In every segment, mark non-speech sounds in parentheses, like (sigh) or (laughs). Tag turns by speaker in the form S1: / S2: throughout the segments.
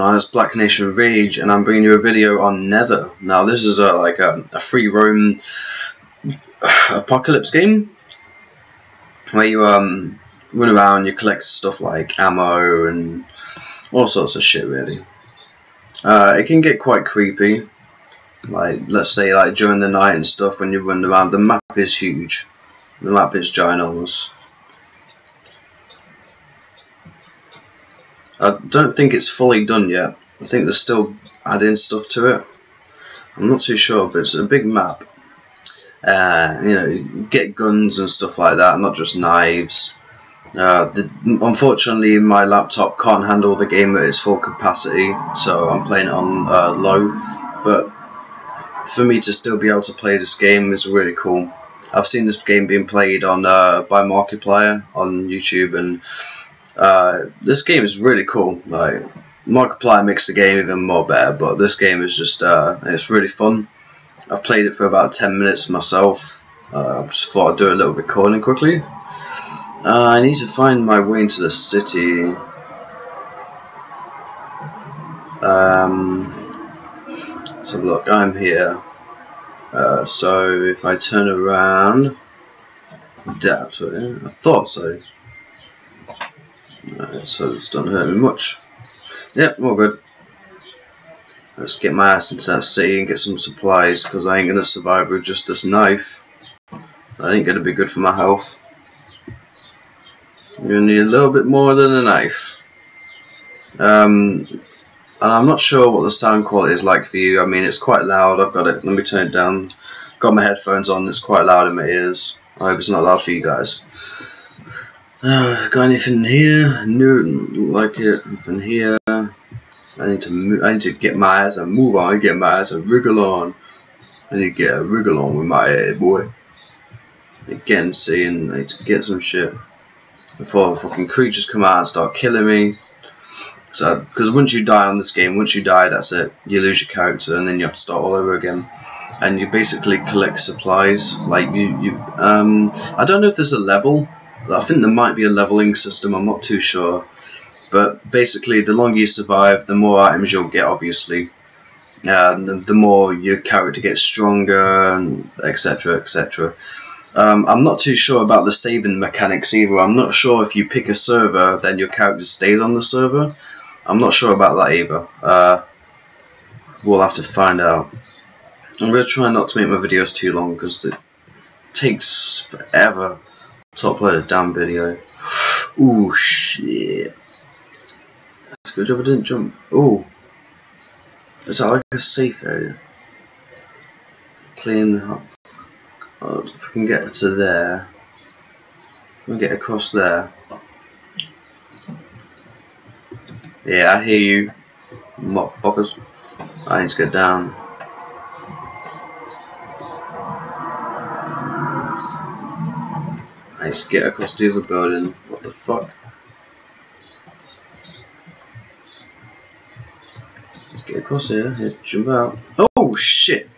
S1: Gemini, it's Black Nation Rage, and I'm bringing you a video on Nether. Now, this is a, like a, a free roam (sighs) apocalypse game where you um run around, you collect stuff like ammo and all sorts of shit, really. Uh, it can get quite creepy, like let's say like during the night and stuff when you run around. The map is huge. The map is ginormous. I don't think it's fully done yet. I think they're still adding stuff to it. I'm not too sure, but it's a big map. Uh, you know, get guns and stuff like that, not just knives. Uh, the, unfortunately, my laptop can't handle the game at its full capacity, so I'm playing it on uh, low. But for me to still be able to play this game is really cool. I've seen this game being played on uh, by Markiplier on YouTube, and uh, this game is really cool. Like Markiplier makes the game even more better, but this game is just uh, it's really fun. I played it for about 10 minutes myself. Uh, just thought I'd do a little recording quickly. Uh, I need to find my way into the city. Um, so look, I'm here. Uh, so if I turn around, doubt it. I thought so. Right, so it's don't hurt me much. Yep, all good. Let's get my ass into that city and get some supplies because I ain't gonna survive with just this knife. That ain't gonna be good for my health. Gonna need a little bit more than a knife. Um, and I'm not sure what the sound quality is like for you. I mean, it's quite loud. I've got it. Let me turn it down. Got my headphones on. It's quite loud in my ears. I hope it's not loud for you guys. Uh, got anything here? No, like it. Anything here? I need to move, I need to get my ass and move on. I Get my ass and wriggle on. I need to get a wriggle on with my head, boy. Again, seeing I need to get some shit before fucking creatures come out and start killing me. So, because once you die on this game, once you die, that's it. You lose your character, and then you have to start all over again. And you basically collect supplies. Like you, you. Um, I don't know if there's a level. I think there might be a leveling system. I'm not too sure. But basically, the longer you survive, the more items you'll get. Obviously, and the, the more your character gets stronger, etc., etc. Um, I'm not too sure about the saving mechanics either. I'm not sure if you pick a server, then your character stays on the server. I'm not sure about that either. Uh, we'll have to find out. I'm going to try not to make my videos too long because it takes forever to upload a damn video. Ooh, shit. That's a good job I didn't jump. Ooh. Is that like a safe area? Clean up. Oh, if I can get to there. If I can get across there. Yeah, I hear you, motherfuckers. I need to get down. To get across the other building. What the fuck? Let's get across here. jump out. Oh shit!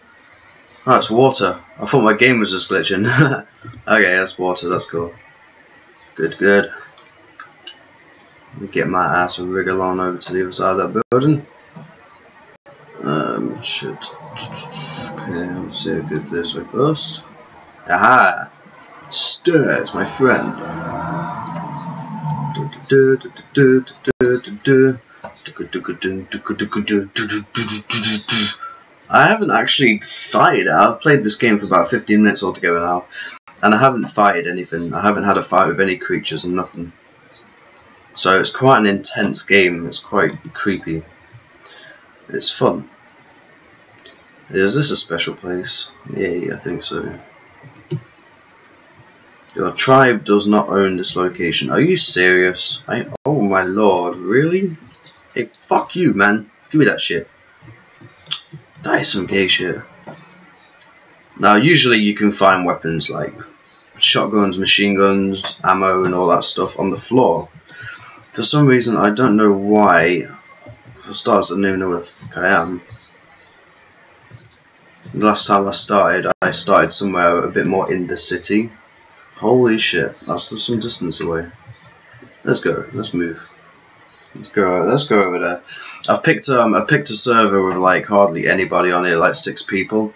S1: Oh, it's water. I thought my game was just glitching. (laughs) okay, that's water. That's cool. Good, good. Let me get my ass and wriggle on over to the other side of that building. Um, shit. Okay, let's see how good this way first. Aha! Stairs, my friend. I haven't actually fired. I've played this game for about 15 minutes altogether now, and I haven't fired anything. I haven't had a fight with any creatures and nothing. So it's quite an intense game. It's quite creepy. It's fun. Is this a special place? Yeah, I think so. Your tribe does not own this location. Are you serious? I, oh my lord, really? Hey, fuck you, man. Give me that shit. That is some gay shit. Now, usually you can find weapons like shotguns, machine guns, ammo, and all that stuff on the floor. For some reason, I don't know why. For starters, I don't even know where the fuck I am. The last time I started, I started somewhere a bit more in the city. Holy shit, that's some distance away. Let's go, let's move. Let's go. Let's go over there. I've picked um I picked a server with like hardly anybody on it, like six people,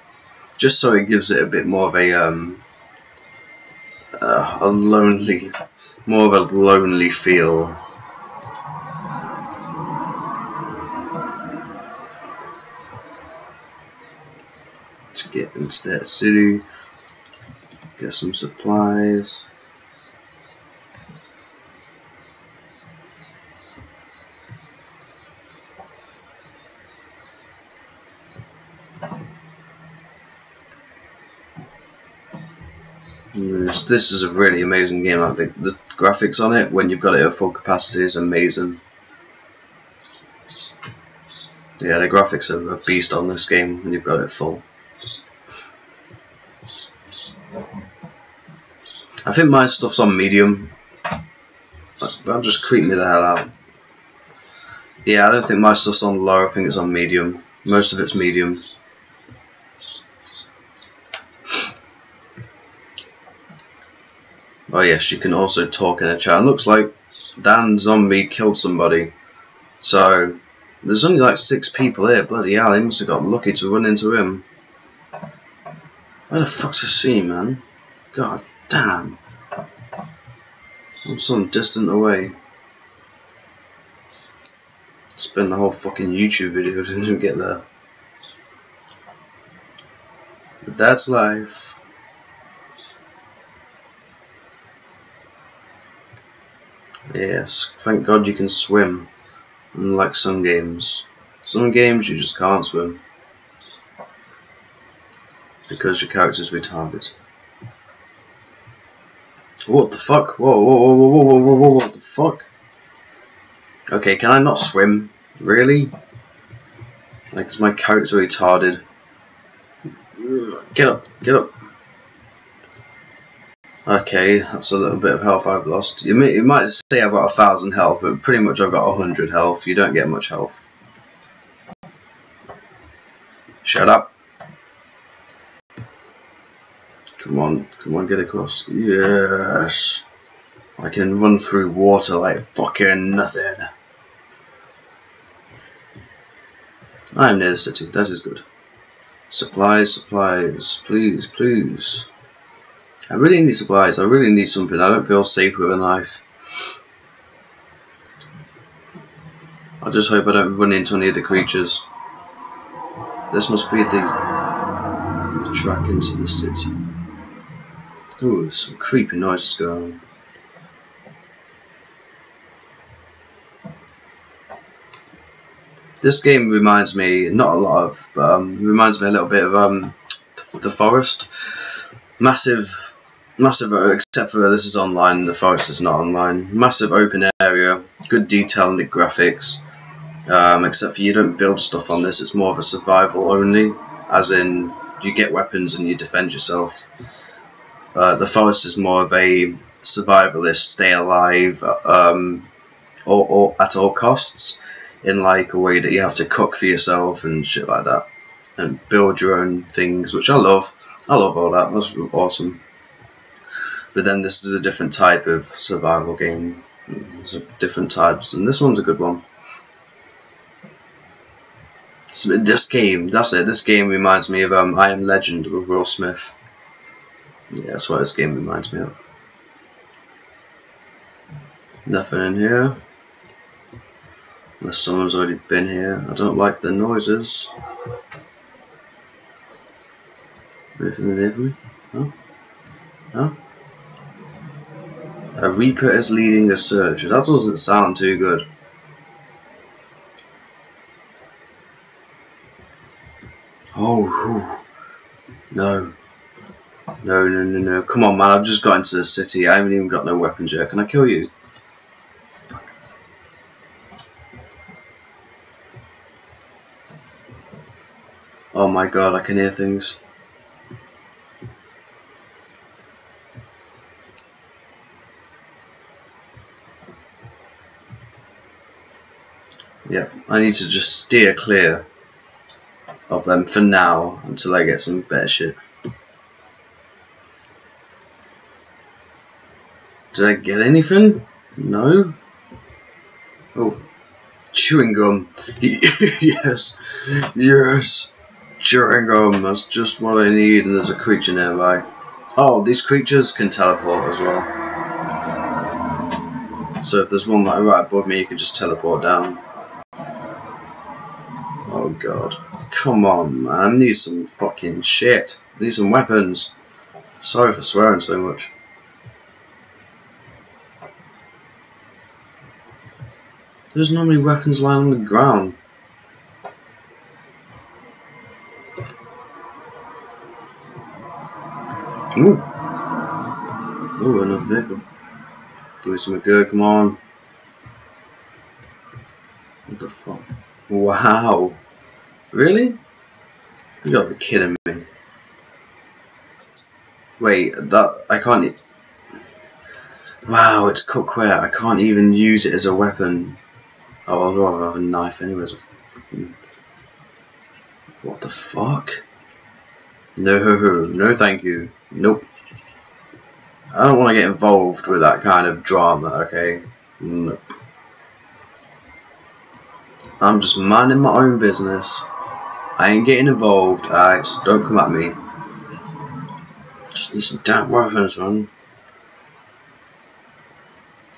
S1: just so it gives it a bit more of a um uh, a lonely, more of a lonely feel. To get into that city, get some supplies. This, this is a really amazing game. I think the graphics on it, when you've got it at full capacity, is amazing. Yeah, the graphics are a beast on this game when you've got it full. I think my stuff's on medium. I'm just creeping me the hell out. Yeah, I don't think my stuff's on low, I think it's on medium. Most of it's medium. Oh yes, you can also talk in a chat. It looks like Dan Zombie killed somebody. So, there's only like six people here. Bloody hell, he must have got lucky to run into him. Where the fuck's the sea, man? God damn. I'm some distant away. Spend the whole fucking YouTube video (laughs) to even get there. But that's life. Yes, thank God you can swim. Unlike some games. Some games you just can't swim. Because your character's retarded. What the fuck? Whoa, whoa, whoa, whoa, whoa, whoa, whoa, what the fuck? Okay, can I not swim? Really? Like, is my character retarded? Get up, get up. Okay, that's a little bit of health I've lost. You, may, you might say I've got a thousand health, but pretty much I've got a hundred health. You don't get much health. Shut up. Come on, come on, get across. Yes. I can run through water like fucking nothing. I am near the city, that is good. Supplies, supplies, please, please. I really need supplies. I really need something. I don't feel safe with a knife. I just hope I don't run into any of the creatures. This must be the, the track into the city. Ooh, some creepy noises going on. This game reminds me, not a lot of, but um, reminds me a little bit of um, the forest. Massive massive except for this is online the forest is not online massive open area good detail in the graphics um, except for you don't build stuff on this it's more of a survival only as in you get weapons and you defend yourself uh, the forest is more of a survivalist stay alive um, or, or at all costs in like a way that you have to cook for yourself and shit like that and build your own things which I love I love all that that's awesome but then this is a different type of survival game. There's different types, and this one's a good one. This game, that's it. This game reminds me of um, I Am Legend with Will Smith. Yeah, that's what this game reminds me of. Nothing in here. Unless someone's already been here. I don't like the noises. Anything in here for me? No? No? A Reaper is leading the search. That doesn't sound too good. Oh, whew. no. No, no, no, no. Come on, man. I've just got into the city. I haven't even got no weapons yet. Can I kill you? Oh my god, I can hear things. Yeah, I need to just steer clear of them for now until I get some better shit. Did I get anything? No? Oh, chewing gum. (laughs) yes, yes, chewing gum. That's just what I need. And there's a creature nearby. Oh, these creatures can teleport as well. So if there's one like right above me, you can just teleport down. Oh god. Come on, man. I need some fucking shit. I need some weapons. Sorry for swearing so much. There's normally weapons lying on the ground. Ooh. Ooh, another vehicle. Do something good, come on. What the fuck? Wow. Really? You gotta be kidding me. Wait, that I can't. Wow, it's cookware. I can't even use it as a weapon. Oh, I'd rather have a knife anyways. What the fuck? No, no, thank you. Nope. I don't want to get involved with that kind of drama. Okay. Nope. I'm just minding my own business. I ain't getting involved, alright, so don't come at me. Just need some damn weapons, man.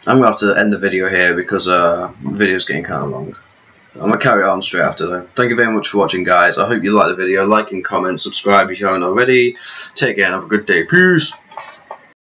S1: I'm gonna have to end the video here because uh, the video's getting kind of long. I'm gonna carry on straight after though. Thank you very much for watching, guys. I hope you like the video. Like and comment, subscribe if you haven't already. Take care and have a good day. Peace.